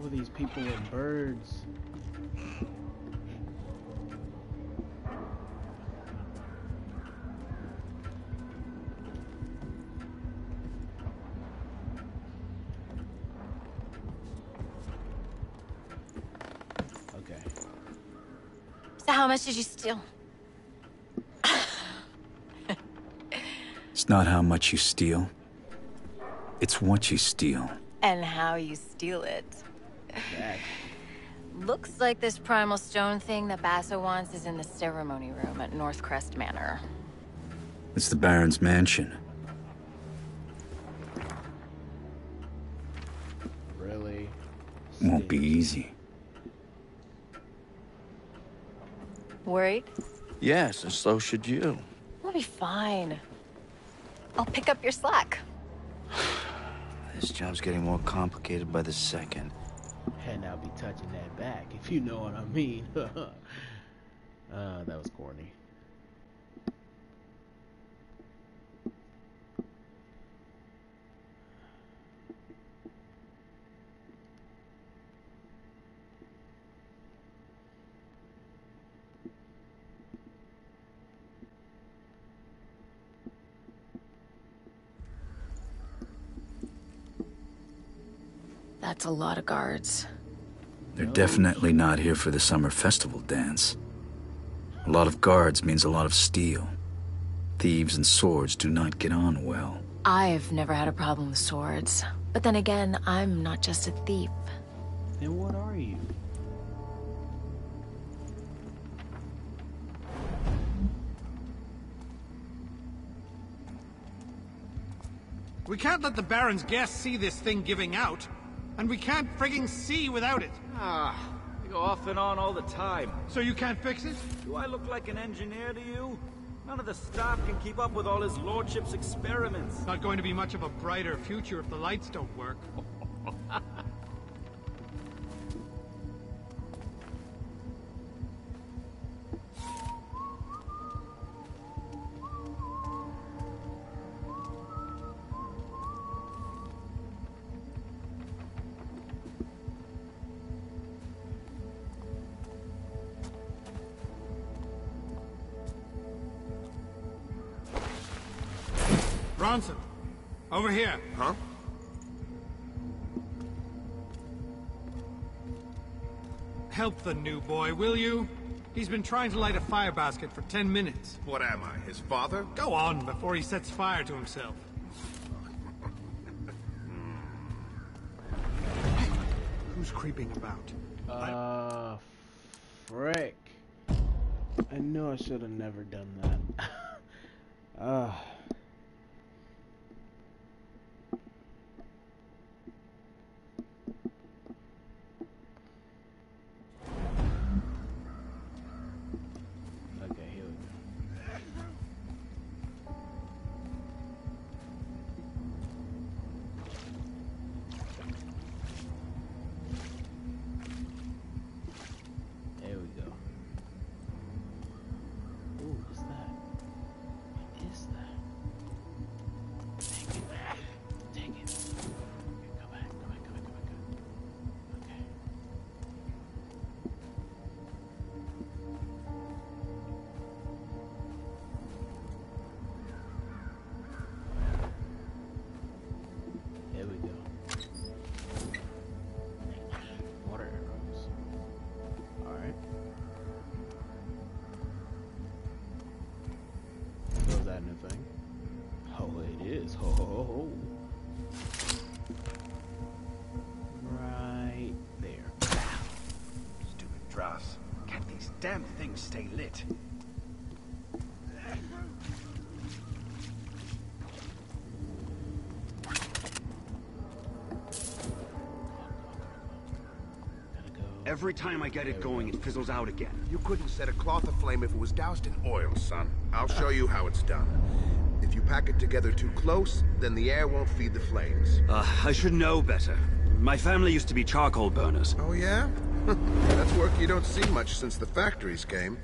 Some of these people are birds. Okay. So how much did you steal? It's not how much you steal. It's what you steal. And how you steal it. Looks like this primal stone thing that Basso wants is in the ceremony room at Northcrest Manor. It's the Baron's mansion. Really? Won't be easy. Worried? Yes, and so should you. We'll be fine. I'll pick up your slack. This job's getting more complicated by the second. And I'll be touching that back, if you know what I mean. uh, that was corny. That's a lot of guards. They're definitely not here for the summer festival dance. A lot of guards means a lot of steel. Thieves and swords do not get on well. I've never had a problem with swords. But then again, I'm not just a thief. Then what are you? We can't let the Baron's guests see this thing giving out. And we can't frigging see without it. Ah, you go off and on all the time. So you can't fix it? Do I look like an engineer to you? None of the staff can keep up with all his lordship's experiments. Not going to be much of a brighter future if the lights don't work. Bronson, over here. Huh? Help the new boy, will you? He's been trying to light a fire basket for ten minutes. What am I, his father? Go on before he sets fire to himself. Who's creeping about? Uh, frick. I know I should have never done that. uh. Damn things stay lit? Every time I get it going, it fizzles out again. You couldn't set a cloth aflame if it was doused in oil, son. I'll show you how it's done. If you pack it together too close, then the air won't feed the flames. Uh, I should know better. My family used to be charcoal burners. Oh, yeah? That's work you don't see much since the factories came.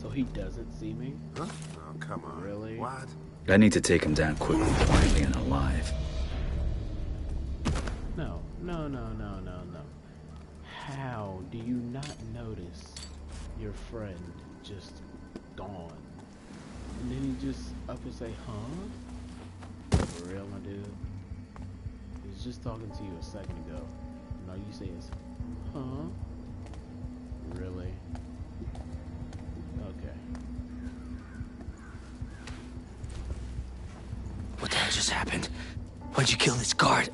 So he doesn't see me? Huh? Oh, come on. Really? What? I need to take him down quickly, quietly, and alive. No, no, no, no, no, no. How do you not notice your friend just gone? And then he just up and say, huh? For real, my dude? He was just talking to you a second ago. And all you say is, huh? Really? Okay. What the hell just happened? Why'd you kill this guard?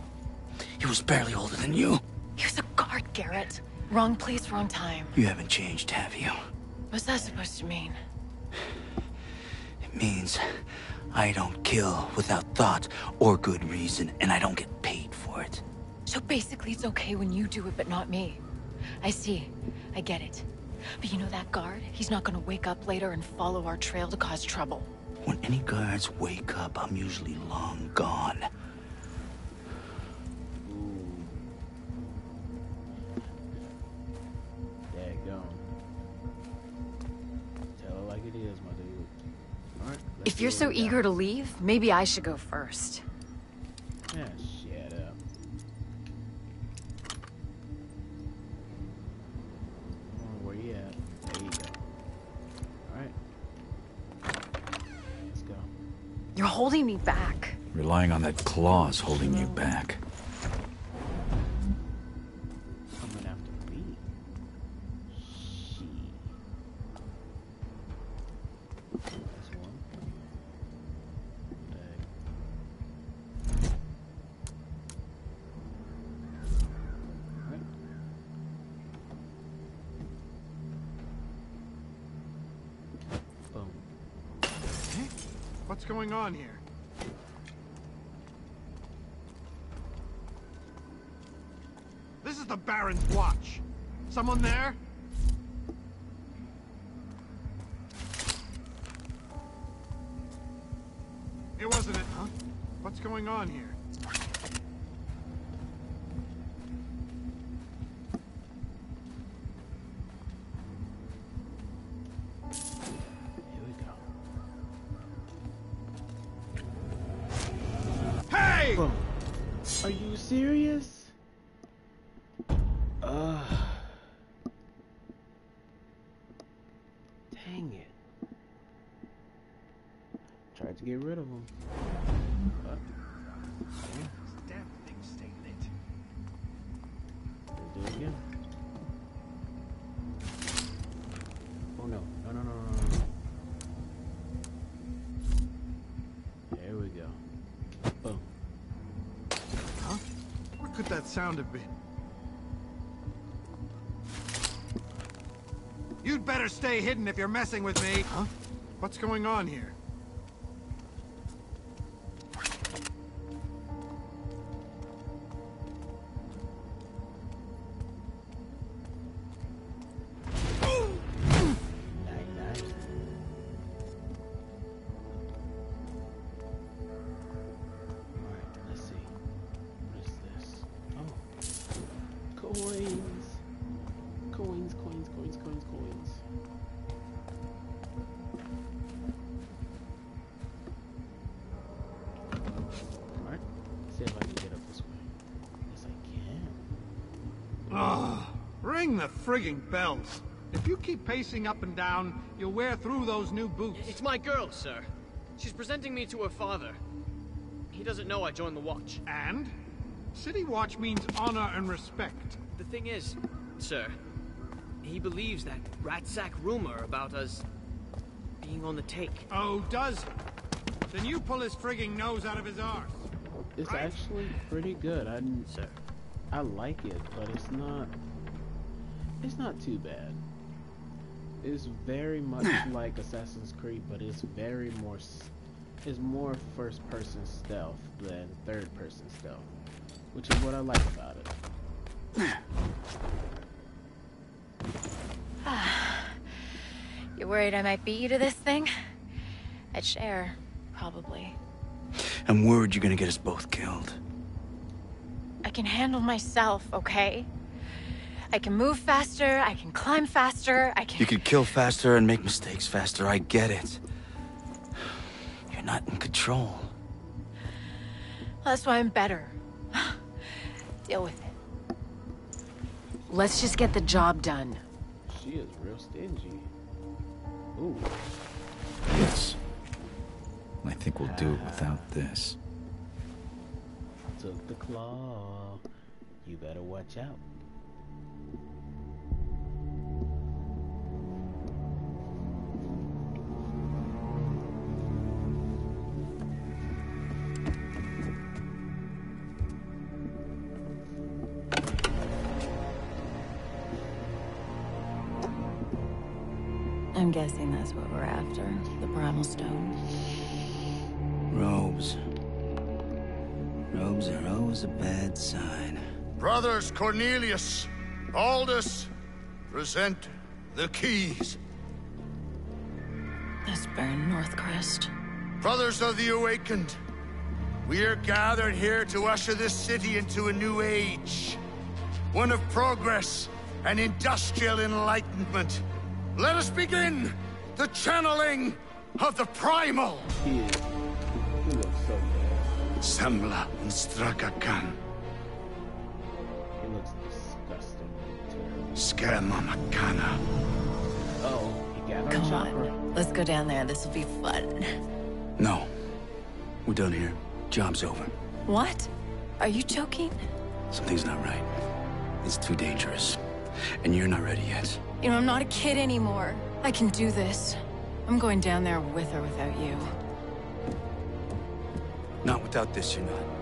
He was barely older than you. He was a guard, Garrett. Wrong place, wrong time. You haven't changed, have you? What's that supposed to mean? It means I don't kill without thought or good reason, and I don't get paid for it. So basically, it's okay when you do it, but not me. I see. I get it. But you know that guard? He's not gonna wake up later and follow our trail to cause trouble. When any guards wake up, I'm usually long gone. Daggone. Tell it like it is, my dude. Alright. If you're so eager to leave, maybe I should go first. Yeah, You're holding me back. Relying on that claw's holding you back. What's going on here? This is the Baron's watch. Someone there? It wasn't it, huh? What's going on here? Serious? Ugh. Dang it. Tried to get rid of him. But, These that sound have been? You'd better stay hidden if you're messing with me. Huh? What's going on here? Ring the frigging bells. If you keep pacing up and down, you'll wear through those new boots. It's my girl, sir. She's presenting me to her father. He doesn't know I joined the Watch. And? City Watch means honor and respect. The thing is, sir, he believes that rat sack rumor about us being on the take. Oh, does he? Then you pull his frigging nose out of his arse. It's Right. actually pretty good. I Sir. I like it, but it's not. It's not too bad. It's very much like Assassin's Creed, but it's very more. s- It's more first-person stealth than third-person stealth, which is what I like about it. You worried I might beat you to this thing? I'd share, probably. I'm worried you're gonna get us both killed. I can handle myself, okay? I can move faster, I can climb faster, I can. You could kill faster and make mistakes faster, I get it. You're not in control. That's why I'm better. Deal with it. Let's just get the job done. She is real stingy. Ooh. Yes. I think we'll do it without this. Took the claw. You better watch out. I'm guessing that's what we're after. The primal stone. Robes. Robes are always a bad sign. Brothers Cornelius, Aldous, present the keys. That's Baron Northcrest. Brothers of the Awakened, we are gathered here to usher this city into a new age. One of progress and industrial enlightenment. Let us begin the channeling of the primal. He is. He looks so bad. Sembla and Strakakan, He looks disgusting. Skemamakana. Oh, he got her Come on. Let's go down there. This will be fun. No. We're done here. Job's over. What? Are you joking? Something's not right. It's too dangerous. And you're not ready yet. You know, I'm not a kid anymore. I can do this. I'm going down there with or without you. Not without this, you're not.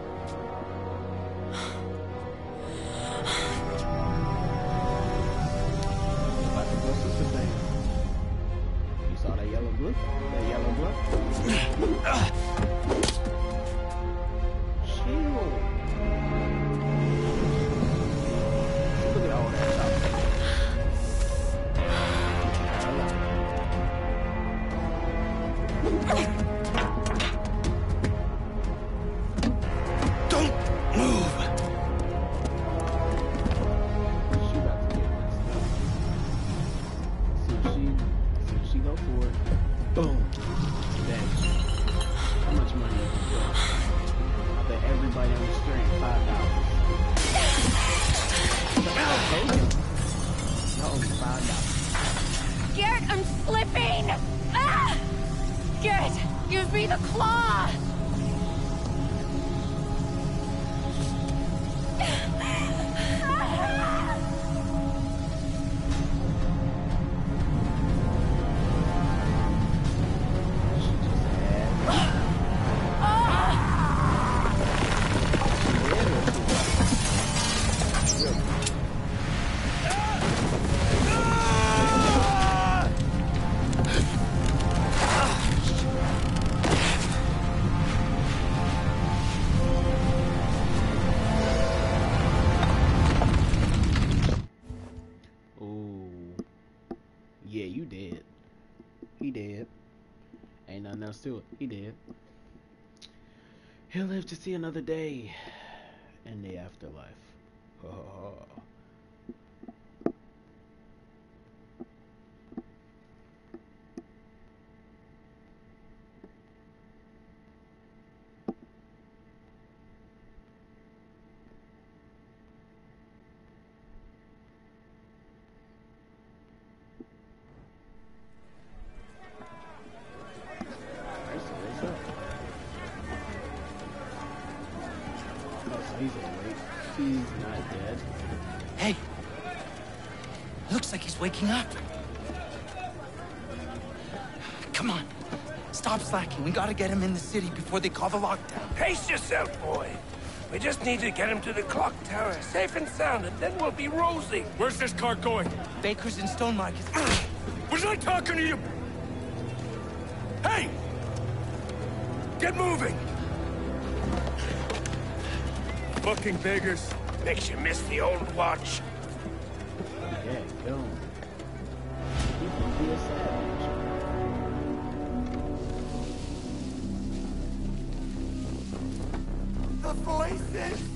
Five dollars. No, five dollars. Garrett, I'm slipping! Ah! Garrett, give me the claw! He did. Ain't nothing else to it. He did. He'll live to see another day in the afterlife. What's He's not dead. Hey! Looks like he's waking up. Come on. Stop slacking. We gotta get him in the city before they call the lockdown. Pace yourself, boy. We just need to get him to the clock tower, safe and sound, and then we'll be rosy. Where's this car going? Baker's in Stonemarket. Was I talking to you? Hey! Get moving! Fucking beggars. Makes you miss the old watch. Yeah, kill him. He can be a savage. The voices!